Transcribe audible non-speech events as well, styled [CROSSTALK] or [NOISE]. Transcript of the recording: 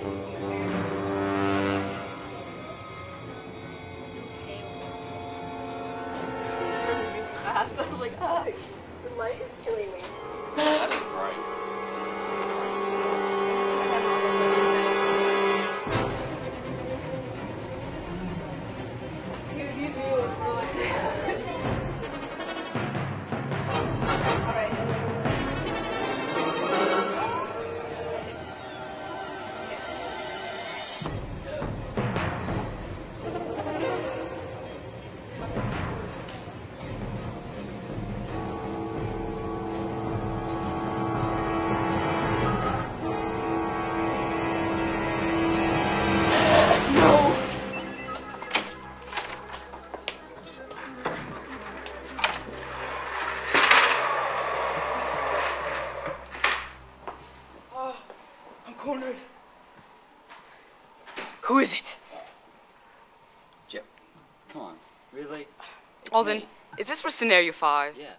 [LAUGHS] I was like, ah, the light is killing me. Cornered. Who is it? Joe, come on. Really? It's Alden, me. is this for scenario five? Yeah.